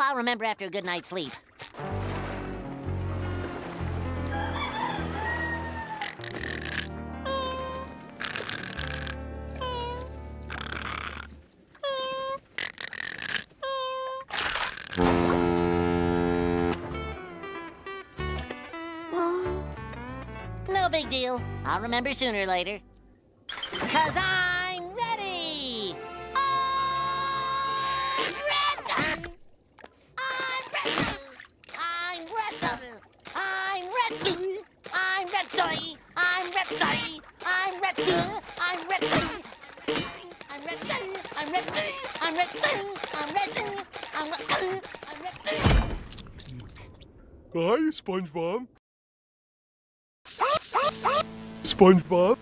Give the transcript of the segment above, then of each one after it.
I'll remember after a good night's sleep. No big deal. I'll remember sooner or later. Cause I'm I'm ready! I'm ready! I'm ready! I'm ready! I'm ready! I'm ready! I'm ready! I'm ready! I'm ready! I'm ready! I'm ready! Hi, SpongeBob. SpongeBob.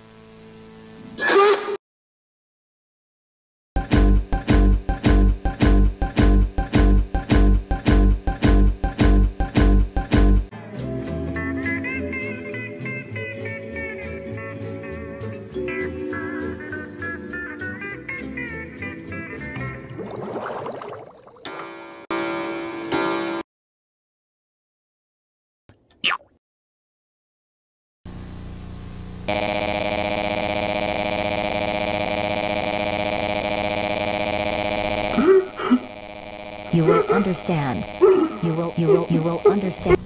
You will understand. You will, you will, you will understand.